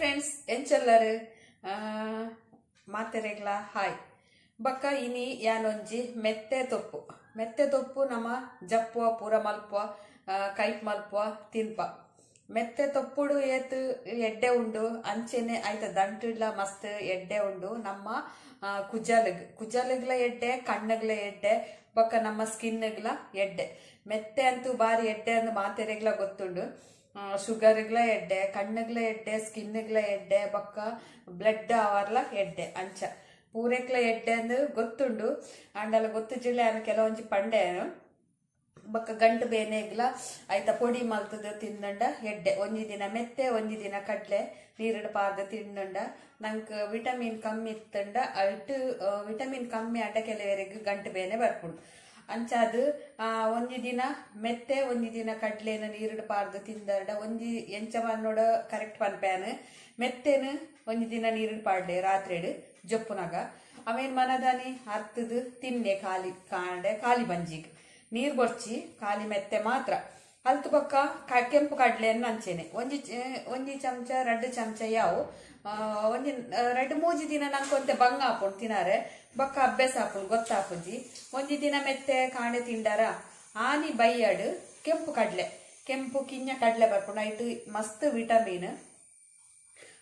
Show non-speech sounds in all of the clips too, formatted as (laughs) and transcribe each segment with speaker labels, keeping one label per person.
Speaker 1: Friends ಎಂಚೆಲ್ಲರು ಮಾತೆರೆಗ್ಲ, hi. ಬಕ್ಕ, ಇನಿ, ಯಾನೊಂಜಿ, ಮೆತ್ತೆ ತೊಪ್ಪು ಮೆತ್ತೆ ತೊಪ್ಪು ನಮ್ಮ ಜಪ್ಪುವ ಪೂರ ಮಲ್ಪುವ ಕೈಪ್ ಮಲ್ಪುವ, ತಿನ್ಪ. ಮೆತ್ತೆ ತೊಪ್ಪುಡು ಏತ್, ಎಡ್ಡೆ ಉಂಡು, ಅಂಚೆನೆ ಆಯ್ತ ದಂಟಿಡ್ಲ ಮಸ್ತ್ ಎಡ್ಡೆ ಉಂಡು, ನಮ್ಮ ಕುಜಲಗ್. ಕುಜಲಗ್ಲ ಎಡ್ಡೆ, ಕಣ್ಣಗ್ಲ ಎಡ್ಡೆ, ಬೊಕ್ಕ ನಮ್ಮ ಸ್ಕಿನ್ಗ್ಲ ಎಡ್ಡೆ. ಮೆತ್ತೆ ಅಂತೂ ಬಾರಿ ಎಡ್ಡೆ ಅಂದ್ ಮಾತೆರೆಗ್ಲ ಗೊತ್ತುಂಡು. ಶುಗರ್ಗ್ಲ ಎಡ್ಡೆ, ಕಣ್ಣಗ್ಲ ಎಡ್ಡೆ ಸ್ಕಿನ್ಗ್ಲ ಎಡ್ಡೆ ಬೊಕ್ಕ ಬ್ಲಡ್ ಅವರ್ಲ ಎಡ್ಡೆ, ಅಂಚ. ಪೂರೆಕ್ಲ ಎಡ್ಡೆ ಅಂದ್ ಗೊತ್ತುಂಡು. ಅಂಡಲ ಗೊತ್ತು ಜಿಲ್ಲೆ ಅನ್ನ ಕೆಲವೊಂಜಿ ಪಂಡೆ ಬೊಕ್ಕ ಗಂಟು ಬೇನೆಗ್ಲ ಐತ ಪೊಡಿ ಮಲ್ತದ ತಿಂದಂಡ ಎಡ್ಡೆ. ಒಂಜಿ ದಿನ ಮೆತ್ತೆ, ಒಂಜಿ ದಿನ ಕಡ್ಲೆ, ನೀರಡ ಪಾರ್ದ ತಿಂದಂಡ. ನಂಕ್ ವಿಟಮಿನ್ ಕಮ್ಮಿ ಇತ್ತಂಡ ಅಟ್ಟು ವಿಟಮಿನ್ ಕಮ್ಮಿ ಅಡ್ಡ ಕೆಲವರಿಗೆ ಗಂಟು ಬೇನೆ ಬರ್ಪುಂಡು ಅಂಚಾದ್ ಒಂಜಿ ದಿನ ಮೆತ್ತೆ, ಒಂಜಿ ದಿನ ಕಡ್ಲೆನ ನೀರಿಡ ಪಾರ್ದು ತಿಂದರ್ಡ ಒಂಜಿ ಎಂಚ ಮನ್ನೋಡ ಕರೆಕ್ಟ್ ಪನ್ಪ್ಯಾನ್. ಮೆತ್ತೆನ್ ಒಂಜಿ ದಿನ ನೀರಿಡ ಪಾಡ್ಲೆ ರಾತ್ರಿಡ್, ಜೊಪ್ಪುನಾಗ. ಅವೇನ್ ಮನದಾನಿ? ಅರ್ತದು ತಿನ್ನೆ ಖಾಲಿ ಕಾಂಡೆ, ಖಾಲಿ ಬಂಜಿಗ್. ನೀರು ಬೊರ್ಚಿ ಖಾಲಿ ಮೆತ್ತೆ ಮಾತ್ರ. ಅಲ್ತು ಪಕ್ಕ ಕೆಂಪು ಕಡ್ಲೆಯನ್ನು ಅಂಚೆನೆ. ಚ- ಒಂಜಿ ಚಮಚ, ರಡ್ಡು ಚಮಚ ಯಾವು? ಆ, ರಡ್ಡು ಮೂಜಿ ದಿನ ನಂಕೊಂತೆ ಬಂಗ ಹಾಕೊಂಡು ತಿನಾರೆ. ಬೊಕ್ಕ ಅಭ್ಯಾಸ ಹಾಕೊಂಡು ಗೊತ್ತಾಪುಂಜಿ ಒಂಜಿ ದಿನ ಮೆತ್ತೆ ಕಾಣೆ ತಿಂಡಾರ ಆನಿ ಬೈಯಡ್ ಕೆಂಪು ಕಡಲೆ. ಕೆಂಪು ಕಿಂಜ ಕಡಲೆ ಬರ್ಕೊಂಡು ಆಯ್ತು ಮಸ್ತ್ ವಿಟಮಿನ್.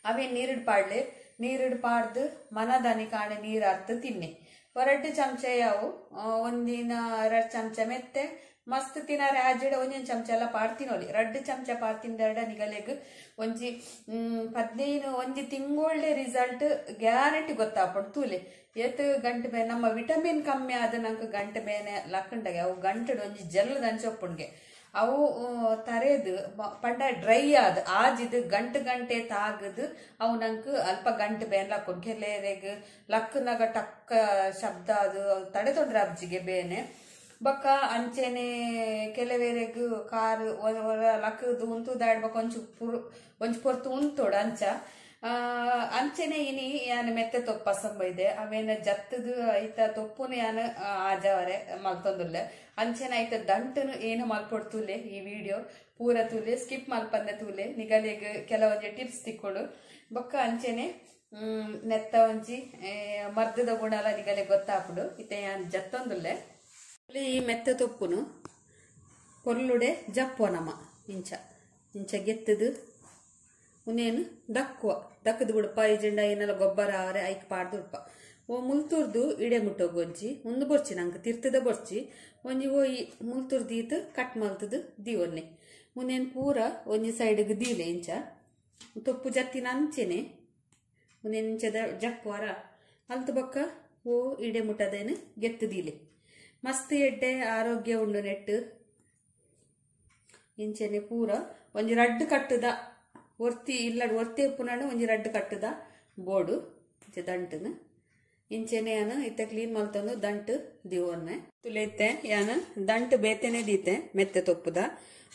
Speaker 1: ಅವೇ ನೀರಿಡ್ ಪಾಡ್ಲೆ? ನೀರಿಡ್ ಪಾಡ್ದು ಮನದಾನಿ ಕಾಣೆ ನೀರ್ ಹತ್ತು ತಿನ್ನಿ. ಎರಡು ಚಮಚ ಯಾವು? ಒಂದಿನ ಎರಡು ಚಮಚ ಮೆತ್ತೆ ಮಸ್ತ್ ತಿನ್ನ ರಾಜಡ ಒಂದೊಂದು ಚಮಚ ಎಲ್ಲ ಪಾಡ್ತಿನೊಲಿ ರಡ್ಡು ಚಮಚ ಪಾಡ್ ತಿಂದೆರಡ ನಿಗಲೆಗ್. ಒಂಜಿ ಹ್ಮ್, ಪದ್ನೈದು ಒಂಜಿ ತಿಂಗೊಳ್ಳೆ ರಿಸಲ್ಟ್ ಗ್ಯಾರಂಟಿ ಗೊತ್ತಾಪುಂಡು ತೂಲೆ. ಏತ್ ಗಂಟು ಬೇನೆ ನಮ್ಮ ವಿಟಮಿನ್ ಕಮ್ಮಿ ಆದ ನಂಗೆ ಗಂಟು ಬೇನೆ ಲಕ್ಕಂಡಗೆ. ಅವು ಗಂಟು ಒಂಜಿ ಜಲ್ ದಂಚೊಪ್ಪುಣ್ಗೆ ಅವು ತರೆದು ಪಂಡ ಡ್ರೈ ಆದ್. ಆಜಿದ್ ಗಂಟು ಗಂಟೆ ತಾಗದು ಅವು ನಂಕ್ ಅಲ್ಪ ಗಂಟು ಬೇನ್ ಲಕ್ಕೊಂಡು ಕೆಲರೆಗ್ ಲಕ್ಕನಾಗ ಟಕ್ಕ ಶಬ್ದ ಅದು ತಡೆತೊಂಡ್ರೆ ಅಬ್ಜಿಗೆ ಬೇನೆ. ಬೊಕ್ಕ, ಅಂಚೆನೆ ಕೆಲವೇರೆಗ್ ಕಾರ್ ಲಕ್ಕದು ಉಂತು ದಾಡ್ಬೇಕು ಒಂಚು ಪುರು, ಒಂಚು ಪೊರ್ತು ಉಂತೋಡು ಅಂಚ. ಅಂಚೆನೆ ಇನಿ ಯಾನ್ ಮೆತ್ತೆ ತೊಪ್ಪ ಸಂಬ ಇದೆ. ಅವೇನ ಜತ್ತದು ಐತ ತೊಪ್ಪುನು ಯಾನ್ ಆಜಾವರೆ ಮಲ್ತೊಂದುಲ್ಲೆ ಅಂಚೆನೆ ಐತ ದಂಟನು ಏನು ಮಲ್ಪೊಡ್ತುಲೆ ಈ ವಿಡಿಯೋ. ಪೂರ ತೂಲೆ ಸ್ಕಿಪ್ ಮಲ್ಪಂದೆ ತೂಲೆ ನಿಗಲೆಗ್ ಕೆಲವೊಂದು ಟಿಪ್ಸ್ ತಿಕ್ಕೊಡು. ಬೊಕ್ಕ ಅಂಚೆನೆ ನೆತ್ತ ಒಂಜಿ ಮರ್ದದ ಮರ್ದದ ಗುಣಲ ನಿಗಲೆ ಗೊತ್ತಾಪುಡು. ಇತ್ತೆ ಯಾನ್ ಜತ್ತೊಂದುಲ್ಲೆ. ಈ ಮೆತ್ತ ತೊಪ್ಪುನು ಕೊರ್ಲುಡೆ ಜಪ್ಪುವ ನಮ ಇಂಚ. ಇಂಚ ಗೆತ್ತದು, ಉನೇನು ದಕ್ಕುವ ದಕ್ಕದು ಬಿಡಪ್ಪ ಈ ಜೆಂಡ ಏನೆಲ್ಲ ಗೊಬ್ಬರ ಅವರೆ ಐಕ್ ಪಾಡ್ದು ಉಡ್ಪ. ಓ ಮುಲ್ತುರ್ದು ಇಡೆ ಮುಟ್ಟೋಗೊಂಜಿ ಒಂದು ಬೊರ್ಚಿ ನಂಗೆ, ತಿರ್ತದ ಬೊರ್ಚಿ. ಒಂಜಿ ಓ ಈ ಮುಲ್ತುರ್ದು ಕಟ್ ಮಲ್ತದು ದೀವೊನ್ನೆ. ಮುನೇನು ಪೂರ ಒಂಜಿ ಸೈಡ್ಗೆ ದೀಲೆ ಇಂಚ. ತೊಪ್ಪು ಜತ್ತಿನ ಅಂಚೆನೆ ಮುನೇನು ಇಂಚದ ಜಪ್ಪುವರ ಅಲ್ತು ಬೊಕ್ಕ ಓ ಇಡೆ ಮುಟ್ಟದೇನು ಗೆತ್ತು ದೀಲೆ. ಮಸ್ತ್ ಎಡ್ಡೆ, ಆರೋಗ್ಯ ಉಂಡು ನೆಟ್ಟು. ಇಂಚೆನೆ ಪೂರ. ಒಂಜಿ ರಡ್ಡು ಕಟ್ಟುದ. ಒರ್ತಿ ಇಲ್ಲ ಒರ್ತಿ ಪುನಃ ಒಂಜಿ ರಡ್ಡು ಕಟ್ಟುದ. ಬೋಡು, ಇಂಚೆ ದಂಟನು. ಇಂಚೆನೆ ಯಾನು ಇತ್ತ ಕ್ಲೀನ್ ಮಲ್ತೊಂದು ದಂಟು ದಿವೊನ್ನೆ ತುಲೇತೆ ಯಾನು ದಂಟು ಬೇತೆನೆ ದೀತೆ, ಮೆತ್ತೆ ತೊಪ್ಪುದ.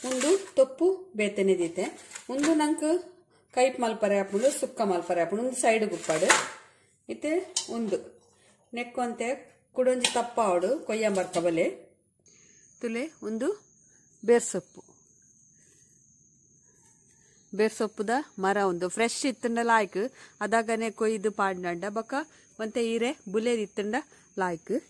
Speaker 1: ಒಂದು ತೊಪ್ಪು ಬೇತೆನೆ ದೀತೆ. ಒಂದು ನಂಕ್ ಕೈಪ್ ಮಲ್ಪರೆ ಹಾಕೊಂಡು ಸುಕ್ಕ ಮಲ್ಪರೆ ಹಾಕೊಂಡು ಒಂದು ಸೈಡ್ ಗುಪ್ಪಾಡು. ಇತ್ತೆ ಒಂದು ನೆಕ್ಕೊಂತೆ ಕುಡೊಂಜಿ ತಪ್ಪ ಆವಡು ಕೊಯ್ಯಂಬರ್ಕಬಲೆ ತುಲೆ, ಒಂದು ಬೇರ್ಸೊಪ್ಪು. ಬೇರ್ಸೊಪ್ಪುದ ಮರ ಒಂದು. ಫ್ರೆಶ್ ಇತ್ತಂಡ ಲಾಯ್ಕ್, ಅದಾಗನೆ ಕೊಯ್ದು ಪಾಡ್ನಂಡ. ಬಕ ಮತ್ತೆ ಈರೆ ಬುಲೆರ್ ಇತ್ತಂಡ ಲಾಯ್ಕ್.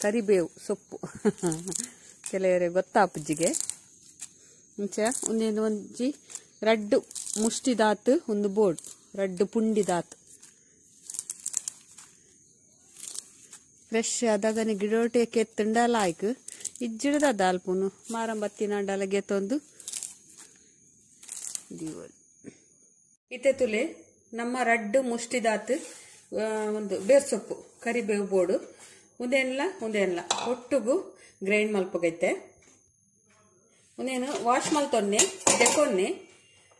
Speaker 1: ಕರಿಬೇವು, ಸೊಪ್ಪು. (laughs) ಕೆಲವರೆ ಗೊತ್ತಾಪುಜ್ಜಿಗೆ ಮುಂಚೆ ಒಂದೇನು ಒಂಜಿ ರಡ್ಡು ಮುಷ್ಟಿದಾತು ಒಂದು ಬೋರ್ಡ್. ರಡ್ಡು ಪುಂಡಿದಾತ್ ಫ್ರೆಶ್ ಆದಾಗನೆ ಗಿಡೋಟೆ ಕೆತ್ತಂಡಲ ಆಯ್ಕ್ ಇಜ್ಜಿಡದ ದಾಲ್ಪುನು ಮಾರಂಬತ್ತಿನ ಬತ್ತಿನಾಂಡಲ ಗೆತ್ತೊಂದು ದೀವಲ್. ಇತ್ತೆ ತುಲೆ ನಮ್ಮ ರಡ್ಡು ಮುಷ್ಟಿದಾತ್ ಒಂದು ಬೇರ್ಸೊಪ್ಪು, ಕರಿಬೇವು ಬೋಡು. ಉಂದೇನ್ಲ, ಉಂದೆನ್ಲ. ಒಟ್ಟುಗು ಗ್ರೈಂಡ್ ಮಲ್ಪಗೈತೆ. ಒಂದೇನು ವಾಶ್ ಮಲ್ತೊನ್ನೆ ಡೆಕೊನ್ನೆ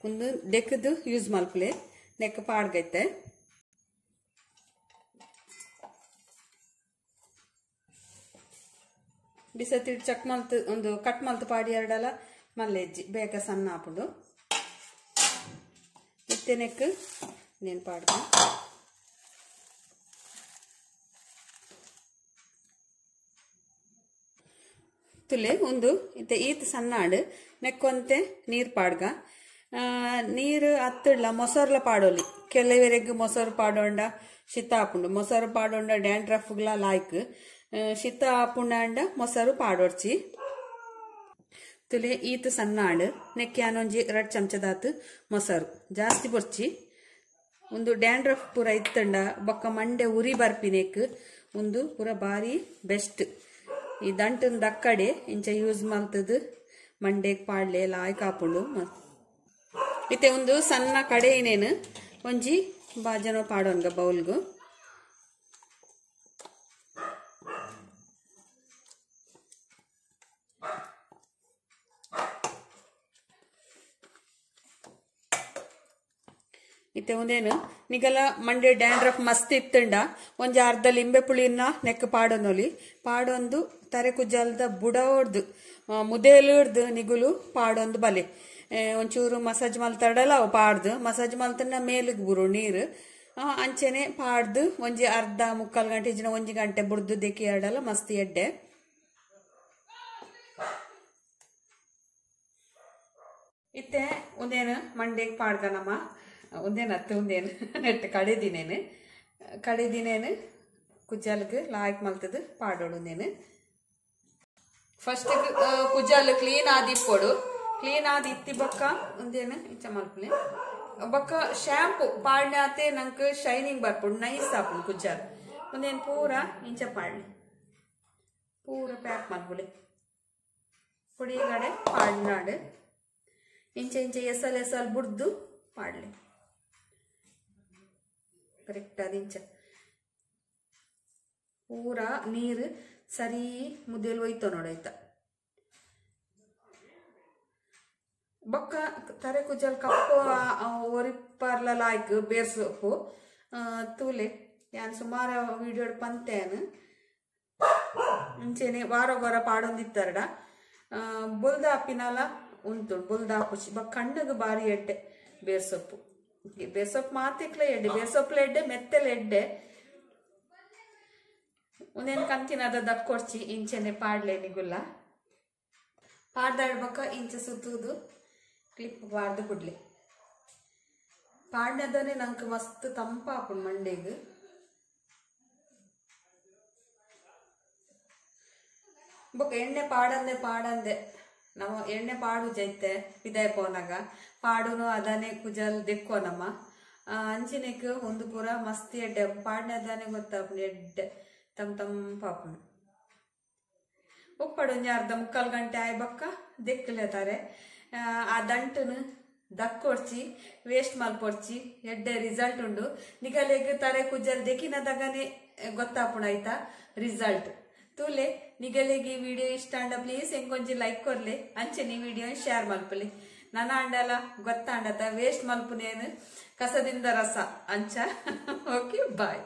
Speaker 1: ಒಂದು ದೆಕ್ಕದು ಯೂಸ್ ಮಲ್ಪಲೆ. ನೆಕ್ ಪಾಡ್ಗೈತೆ. ಬಿಸತಿಡ್ ಚಕ್ ಮಲ್ತ್, ಒಂದು ಕಟ್ ಮಲ್ತ್ ಪಾಡಿ ಎರಡಲ್ಲ ಮಲ್ಲೆಜ್ಜಿ ಬೇಗ ಸಣ್ಣ ಹಾಪುಡು ಇತ್ತೆ ನೆಕ್ ನೇನು ಪಾಡ್ದ? ತುಲೆ ಒಂದು ಇತ್ತೆ ಈತ್ ಸಣ್ಣಾಡು ನೆಕ್ಕೊಂತೆ ನೀರು ಪಾಡ್ಗ. ನೀರು ಹತ್ತಿಡ್ಲ, ಮೊಸರ್ಲ ಪಾಡೋಲಿ. ಕೆಲವರೆಗ್ ಮೊಸರು ಪಾಡೋಂಡ ಶೀತ ಹಾಕೊಂಡು ಮೊಸರು ಪಾಡೋಂಡ ಡ್ಯಾಂಡ್ರಫ್ಗ್ಲ ಲಾಯ್ಕ್. ಶೀತ ಹಾಪುಂಡ ಮೊಸರು ಪಾಡೋಡ್ಚಿ. ತುಲೆ ಈತ್ ಸಣ್ಣಾಡು ನೆಕ್ಕ್ಯಾನೊಂಜಿ ಎರಡು ಚಮಚದಾತು ಮೊಸರು. ಜಾಸ್ತಿ ಬೊರ್ಚಿ. ಒಂದು ಡ್ಯಾಂಡ್ರಫ್ ಪೂರ ಇತ್ತಂಡ, ಬೊಕ್ಕ ಮಂಡೆ ಉರಿ ಬರ್ಪಿನೆಕ್ ಒಂದು ಪೂರ ಬಾರಿ ಬೆಸ್ಟ್. ಈ ದಂಟನ್ ದಕ್ಕಡೆ ಇಂಚ ಯೂಸ್ ಮಾಡ್ತದ ಮಂಡೆಗೆ ಪಾಡ್ಲೆ ಲಾಯ್ಕ್ ಆಪುಂಡು ಇತ್ತೆ ಒಂದು ಸಣ್ಣ ಕಡೆ ಏನೇನು? ಒಂಜಿ ಬಾಜನ ಪಾಡೋನ್ಗ ಬೌಲ್ಗು. ಇತ್ತೆ ಒಂದೇನು? ನಿಗಲ ಮಂಡೆ ಡ್ಯಾಂಡ್ರಫ್ ಮಸ್ತ್ ಇತ್ತಂಡ. ಒಂಜಿ ಅರ್ಧ ಲಿಂಬೆ ಪುಳಿನ ನೆಕ್ ಪಾಡೋನೊಲಿ. ಪಾಡೊಂದು ತರೆ ಕುಜ್ಜಲ್ದ ಬುಡ ಹೊಡ್ದು ನಿಗುಲು ಪಾಡೊಂದು ಬಲೆ. ಒಂಚೂರು ಮಸಾಜ್ ಮಲ್ತಾಡಲ್ಲ ಅವು ಪಾಡ್ದು. ಮಸಾಜ್ ಮಲ್ತನ ಮೇಲಿಗೆ ಬರು ನೀರು. ಅಂಚೆನೆ ಪಾಡ್ದು, ಒಂಜಿ ಅರ್ಧ ಮುಕ್ಕಾಲು ಗಂಟೆ ಜನ ಒಂಜಿ ಗಂಟೆ ಬುಡ್ದು ದೆಕ್ಕಿ ಆಡಲ್ಲ ಮಸ್ತ್ ಎಡ್ಡೆ. ಇತ್ತೆ ಒಂದೇನು ಮಂಡೆಗೆ ಪಾಡ್ದನಮ್ಮ. ಒಂದೇನು ಅತ್ತೆ ಒಂದೇನು ನೆಟ್ಟು ಕಡೆದಿನೇನು. ಕಡೆದಿನೇನು ಕುಜ್ಜಾಲಕ್ಕೆ ಲಾಯ್ಕ್ ಮಲ್ತದು ಪಾಡೋಡು ಫಸ್ಟ್ ಕುಜ್ಜಾಲು ಕ್ಲೀನ್ ಆದಿ ಇಪ್ಪೋಡು ಕ್ಲೀನ್ ಆದ್ ಇತ್ತಿ ಬೊಕ್ಕ. ಒಂದೇನು? ಇಂಚ ಮಲ್ಪುಲಿ ಬೊಕ್ಕ ಶ್ಯಾಂಪು ಪಾಡ್ನೆ ಆತೆ ನಂಗೆ ಶೈನಿಂಗ್ ಬರ್ಪುಡು ನೈಸ್ ಹಾಪುಡು ಗುಜ್ಜಾರ್ ಒಂದೇನು ಪೂರ ಇಂಚ ಪಾಡ್ಲಿ ಪೂರ ಪ್ಯಾಕ್ ಮಾಡ್ಬಿಡಿ ಪುಡಿಗಡೆ ಪಾಡ್ನಾಡು ಇಂಚೆ ಇಂಚೆ ಎಸಲ್ ಎಸಲ್ ಬುಡ್ದು ಪಾಡ್ಲಿ ಕರೆಕ್ಟ್ ಅದು ಇಂಚ. ಪೂರ ನೀರು ಸರಿ ಮುದ್ದೆಲ್ ಒಯ್ತೋ ನೋಡಾಯ್ತ ಬೊಕ್ಕ ತರೆ ಕುಜಲ್ ಕಪ್ಪು ಒರಿಪ್ಪರ್ಲ ಲಾಯ್ಕ್ ಬೇರ್ ಸೊಪ್ಪು ತೂಲೆ, ಯಾನ್ ಸುಮಾರ ವಿಡಿಯೋ ಪಂತೇನು. ಮುಂಚೆನೆ ವಾರ ವಾರ ಪಾಡೊಂದಿತ್ತರಡ. ಬುಲ್ದ ಅಪ್ಪಿನಲ ಉಂಟು ಬುಲ್ದ ಹಾಪುಚಿ ಬ ಕಣ್ಣಗೆ ಬಾರಿ ಎಡ್ಡೆ ಬೇರ್ ಸೊಪ್ಪು ಬೇರ್ ಸೊಪ್ಪು ಮಾತಿಕ್ಲೆ ಎಡ್ಡೆ ಬೇರ್ ಸೊಪ್ಪುಲ ಎಡ್ಡೆ, ಮೆತ್ತಲ ಎಡ್ಡೆ. ಒಂದೇನು ಕಂತಿನದ ದಕ್ಕೊಡ್ಚಿ ಇಂಚೆನೆ ಪಾಡ್ಲೆ ನಿಗುಲ್ಲ ಪಾಡ್ದಾಡ್ಬೇಕ ಇಂಚೆ ಸುತ್ತುದು. ಕ್ಲಿಪ್ ಬಾರ್ದು ಬಿಡ್ಲಿ ಪಾಡ್ನದನೆ ನಂಗೆ ಮಸ್ತ್ ತಂಪಾಪುಂಡು ಮಂಡೆಗೆ ಬುಕ್ ಎಣ್ಣೆ ಪಾಡಂದೆ ಪಾಡಂದೆ. ನಮ್ಮ ಎಣ್ಣೆ ಪಾಡು ಜೈತೆ ವಿದಾಯ ಪೋನಾಗ ಪಾಡುನು ಅದನೆ ಕುಜಲ್ ದೆಕ್ಕೋನಮ್ಮ ನಮ್ಮ. ಅಂಚಿನೆಕ್ ಒಂದು ಪೂರ ಮಸ್ತಿ ಎಡ್ಡೆ ಪಾಡ್ನೆ ಅದನ್ನೇ ಗೊತ್ತಾಪುಂಡು ಎಡ್ಡೆ. ತಮ್ ತಮ್ ಒಪ್ಪಡು ಒಂಜಿ ಅರ್ಧ ಮುಕ್ಕಾಲು ಗಂಟೆ ಆಯ್ ಬಕ್ಕ ದೆಕ್ಕಲೇತಾರೆ. ಆ ದಂಟನು ದಕ್ಕೊಡ್ಚಿ ವೇಸ್ಟ್ ಮಲ್ಪೊಡ್ಚಿ ಎಡ್ಡೆ ರಿಸಲ್ಟ್ ಉಂಡು. ನಿಗಲೆಗ್ ತರೆ ಕುಜ್ಜಲ್ ದೆಕ್ಕಿನದಾಗನೆ ಗೊತ್ತಾಪುಣ ಆಯ್ತಾ? ರಿಸಲ್ಟ್ ತೂಲೆ, ನಿಗಲೆಗ್ ಈ ವಿಡಿಯೋ ಇಷ್ಟ ಅಂಡ ಪ್ಲೀಸ್ ಹೆಂಗೊಂಜಿ ಲೈಕ್ ಕೊರ್ಲೆ ಅಂಚೆನಿ ವಿಡಿಯೋ ಶೇರ್ ಮಲ್ಪಲಿ. ನನ್ನ ಅಂಡಲ ಗೊತ್ತಾಂಡತ ವೇಸ್ಟ್ ಮಲ್ಪುನೇನು ಕಸದಿಂದ ರಸ, ಅಂಚ. (laughs) Okay bye